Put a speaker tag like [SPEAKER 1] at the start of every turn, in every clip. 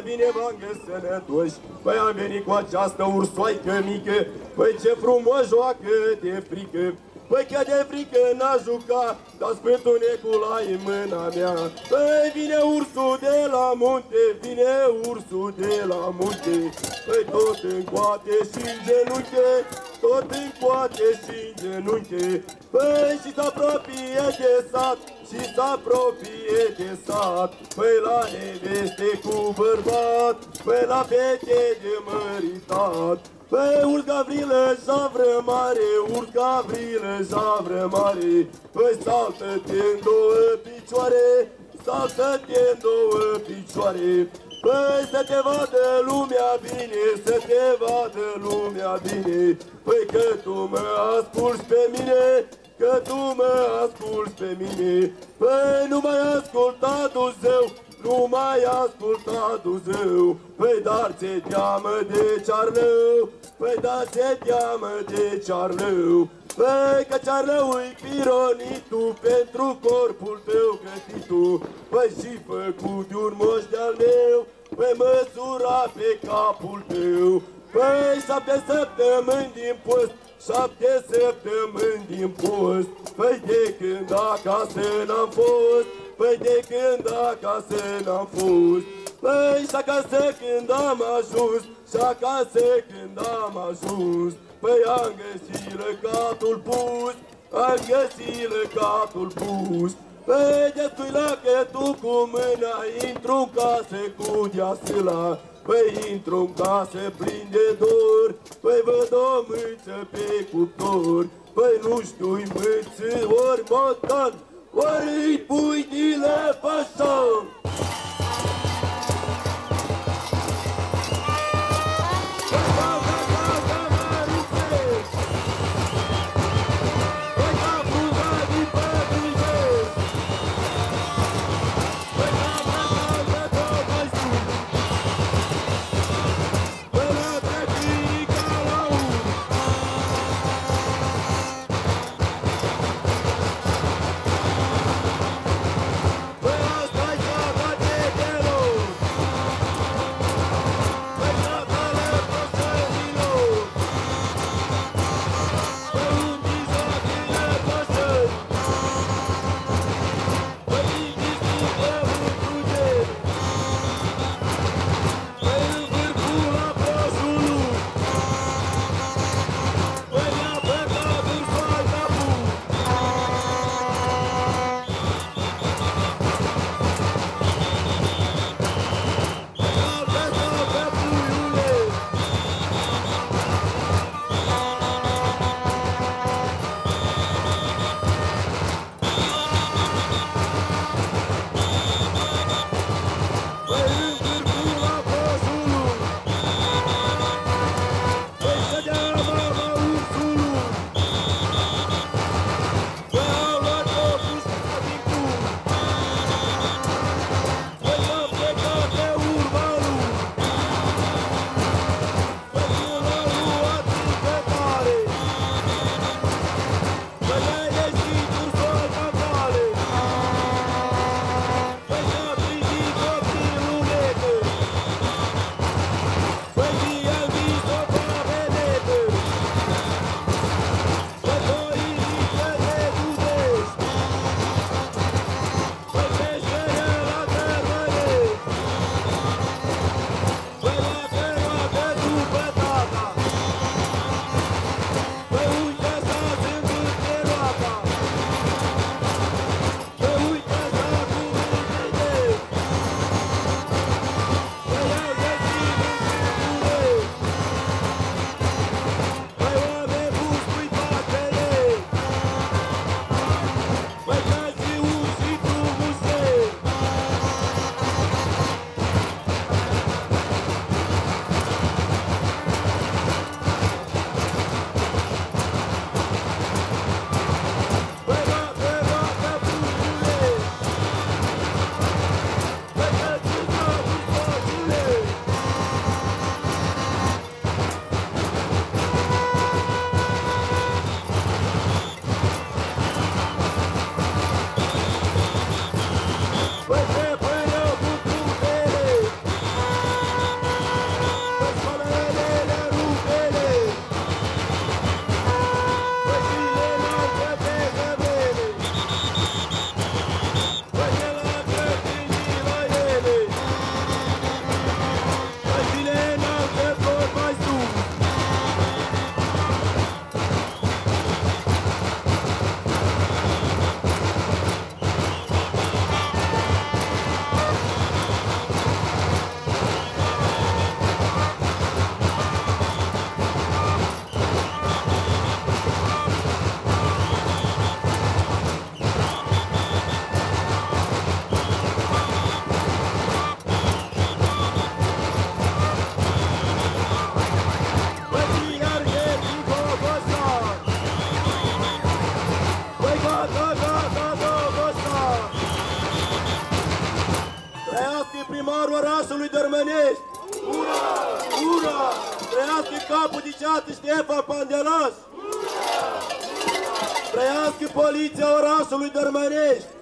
[SPEAKER 1] Păi bine v-am găsit sănătoși, păi am venit cu această ursoaică mică, păi ce frumos joacă de frică, Păi că de frică n-a juca, dar Sfântul Neculai în mâna mea. Păi vine ursul de la munte, vine ursul de la munte. Păi tot în coate și în genunche, tot în coate și în genunche. Păi și s-apropie de sat, și s-apropie de sat. Păi la neveste cu bărbat, păi la fete de măritat. Păi urc Gavrilă, zavră mare, urc Gavrilă, zavră mare, Păi saltă-te în două picioare, saltă-te în două picioare, Păi să te vadă lumea bine, să te vadă lumea bine, Păi că tu mă asculți pe mine, că tu mă asculți pe mine, Păi nu mai asculta Dumnezeu, nu mai asculta Dumnezeu, Păi dar ți-e teamă de cearlău, Păi da ți-e teamă de cearlău, Păi că cearlău-i pironitul pentru corpul tău gătitul, Păi și făcut de un moș de-al meu, Păi măsura pe capul tău, Păi șapte săptămâni din post, șapte săptămâni din post, Păi de când acasă n-am fost, Păi de când acasă n-am fost, Păi și acasă când am ajuns, și acasă când am ajuns, Păi am găsit lăcatul pus, am găsit lăcatul pus, Păi destui la că tu cu mâna intru în casă cu deasila, Păi intru în casă plin de dor, Păi văd o mâță pe cuptor, Păi nu știu-i mâță ori motan, ori-i pui din fașon. Capul de ceată Ștefan Pandelas! Trăiască poliția orașului Dărmănești!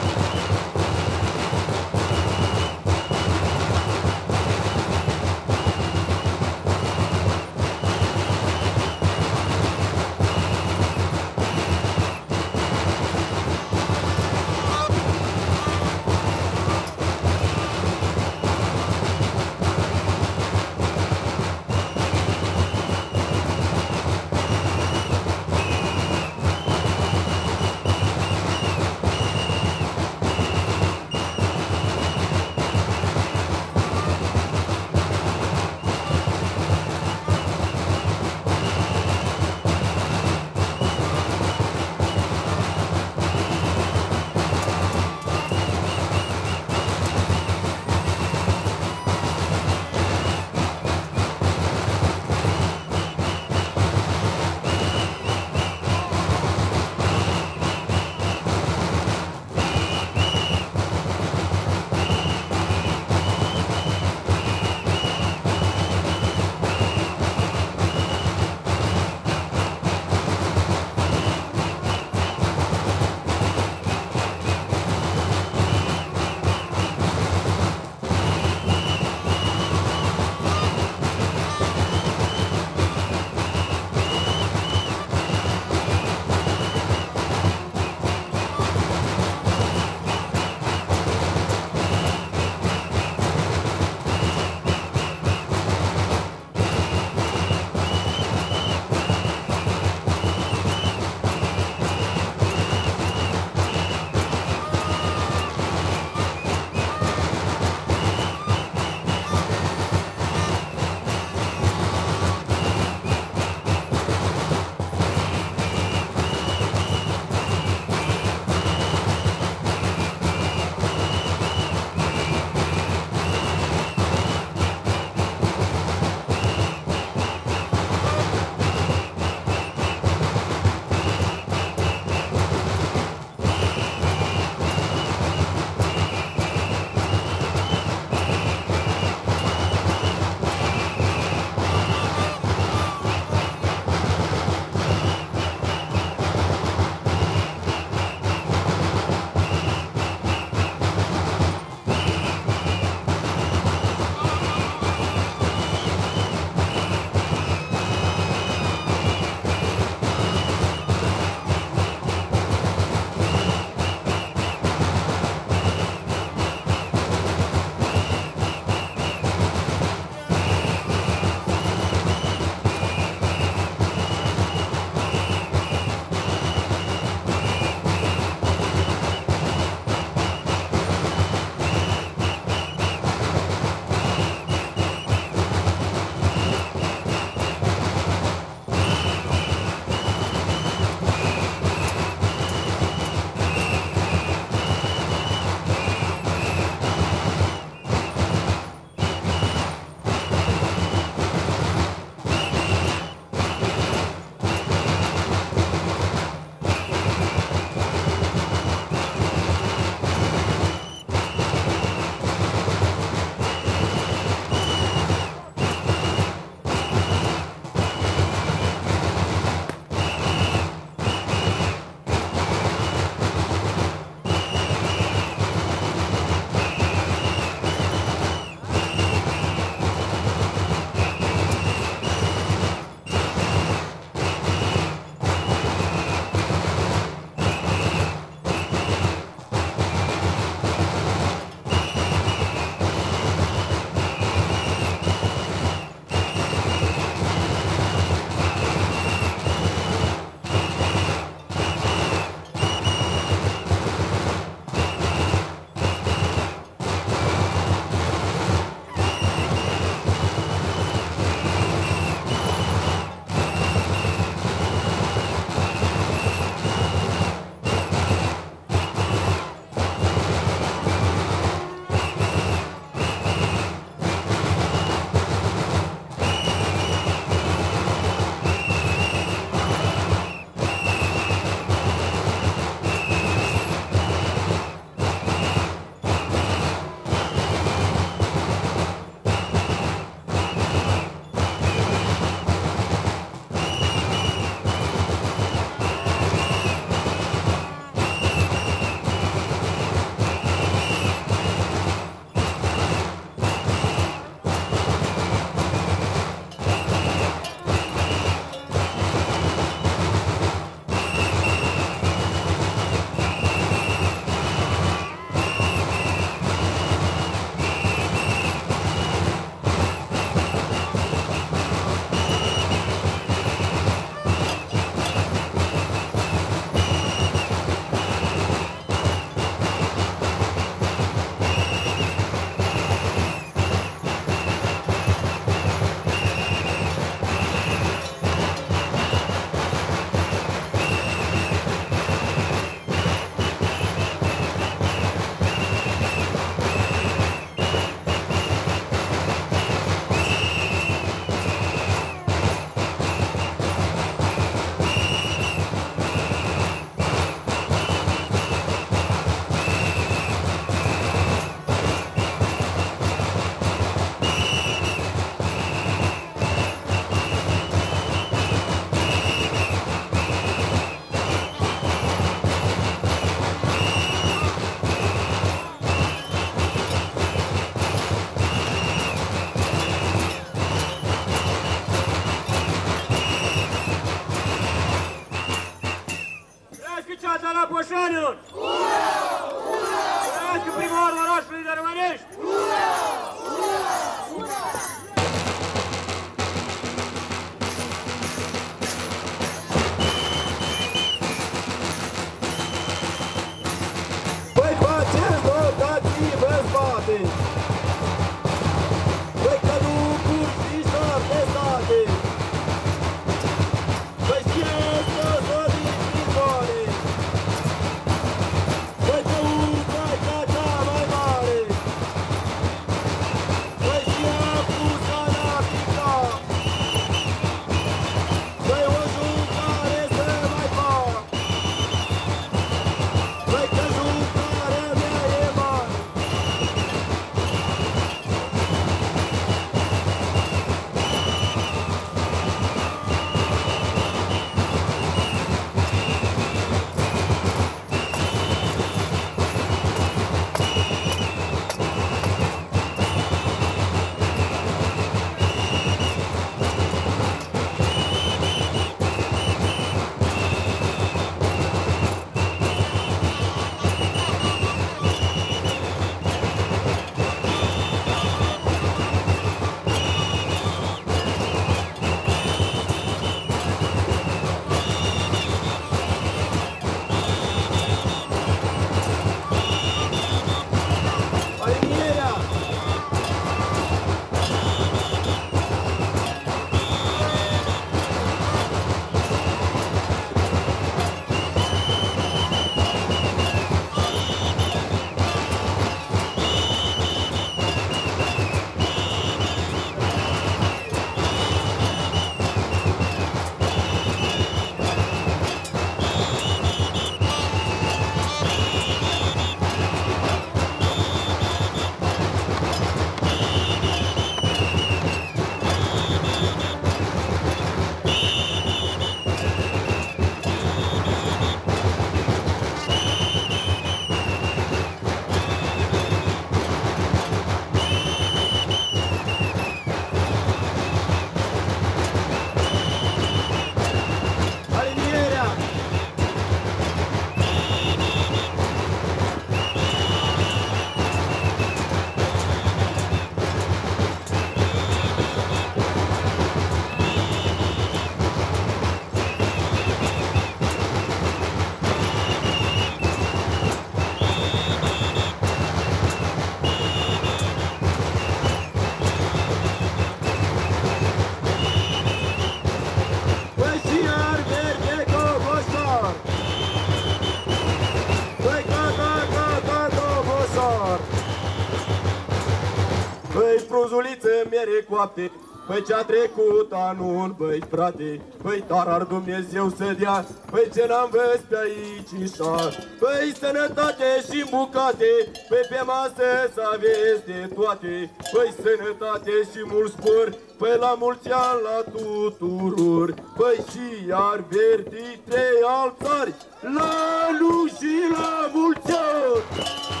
[SPEAKER 1] Miere coapte, Păi ce-a trecut anul, băi frate, Păi dar ar Dumnezeu să dea, Păi ce n-am văzut pe aici așa, Păi sănătate și bucate, Păi pe masă să aveți de toate, Păi sănătate și mult spor, Păi la mulți ani la tuturor, Păi și iar verdi trei altari, La nu și la mulți ani!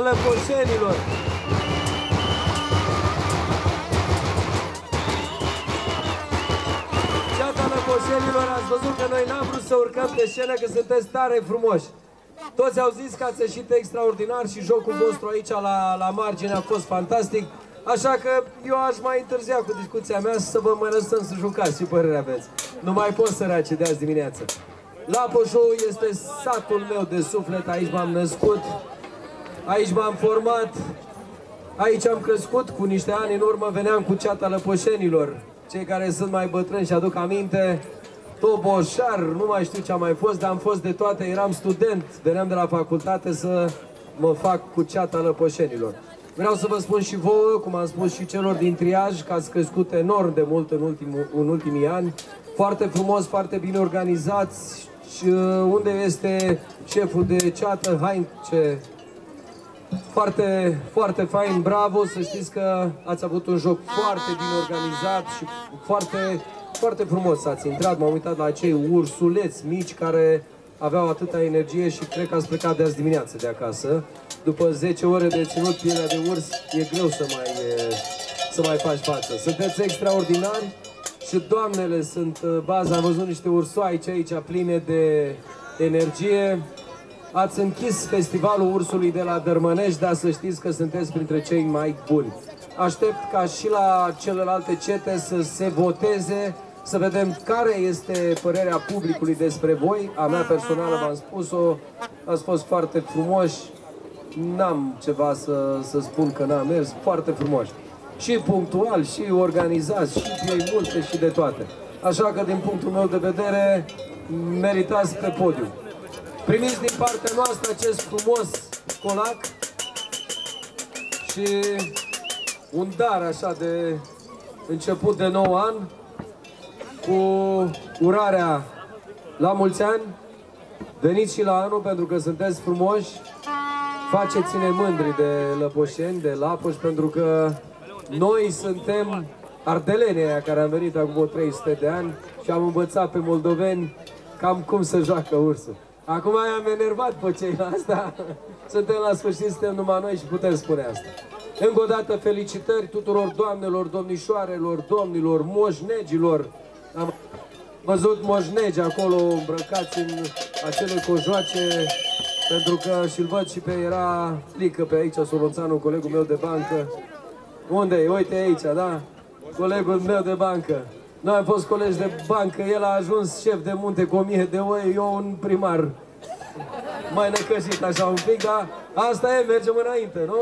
[SPEAKER 2] Lăcoșenilor. Ceata lăcoșenilor, ați văzut că noi n-am vrut să urcăm pe scenă, că sunteți tare frumoși. Toți au zis că ați ieșit extraordinar și jocul vostru aici la, la margine a fost fantastic. Așa că eu aș mai întârzia cu discuția mea să vă mai lăsăm să jucați, și părere aveți. Nu mai pot sărace de azi dimineață. Lapoșu este satul meu de suflet, aici m-am născut, Aici m-am format, aici am crescut cu niște ani în urmă, veneam cu ceata lăpoșenilor. cei care sunt mai bătrâni și aduc aminte, toboșar, nu mai știu ce am mai fost, dar am fost de toate, eram student, veneam de la facultate să mă fac cu ceata lăpoșenilor. Vreau să vă spun și vouă, cum am spus și celor din triaj, că ați crescut enorm de mult în, ultimul, în ultimii ani. Foarte frumos, foarte bine organizați. Și uh, unde este șeful de ceată, Haince? Foarte, foarte fain, bravo, să știți că ați avut un joc foarte bine organizat și foarte, foarte frumos ați intrat. M-am uitat la acei ursuleți mici care aveau atâta energie și cred că ați plecat de azi dimineață de acasă. După 10 ore de ținut pielea de urs, e greu să mai, să mai faci față. Sunteți extraordinari și doamnele sunt uh, baza. Am văzut niște ursoaici aici pline de energie. Ați închis festivalul ursului de la Dărmănești, dar să știți că sunteți printre cei mai buni. Aștept ca și la celelalte cete să se voteze să vedem care este părerea publicului despre voi. A mea personală v-am spus-o, ați fost foarte frumoși, n-am ceva să, să spun că n-am mers, foarte frumoși. Și punctual, și organizați, și ei multe și de toate. Așa că, din punctul meu de vedere, meritați pe podium. Primiți din partea noastră acest frumos colac și un dar așa de început de nou an cu urarea la mulți ani. Veniți și la anul pentru că sunteți frumoși. Faceți-ne mândri de lăpoșeni, de lapoși, pentru că noi suntem ardelenii care am venit acum 300 de ani și am învățat pe moldoveni cam cum să joacă ursul. Acum am enervat pe cei asta. Suntem la sfârșit, suntem numai noi și putem spune asta. Încă o dată felicitări tuturor doamnelor, domnișoarelor, domnilor, moșnegilor, am văzut moșnegi acolo îmbrăcați în acele cojoace, pentru că și-l văd și pe era Lică pe aici, Solonțanu, colegul meu de bancă. Unde e? Uite aici, da? Colegul meu de bancă. Noi am fost colegi de bancă, el a ajuns șef de munte cu o mie de oi, eu un primar mai necăjit așa un pic, dar asta e, mergem înainte, nu?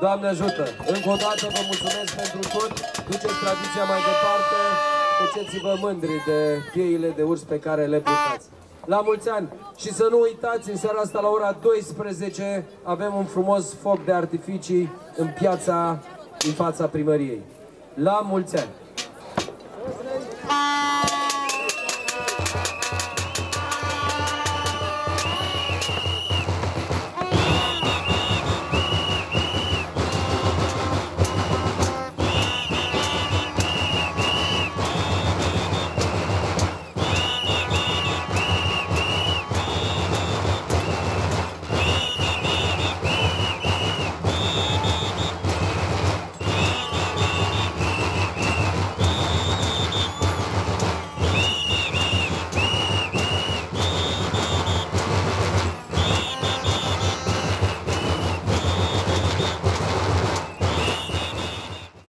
[SPEAKER 2] Doamne ajută! Încă o dată vă mulțumesc pentru tot, duceți tradiția mai departe, faceți-vă mândri de cheile de urs pe care le purtați. La mulți ani! Și să nu uitați, în seara asta la ora 12 avem un frumos foc de artificii în piața, în fața primăriei. La mulți ani! し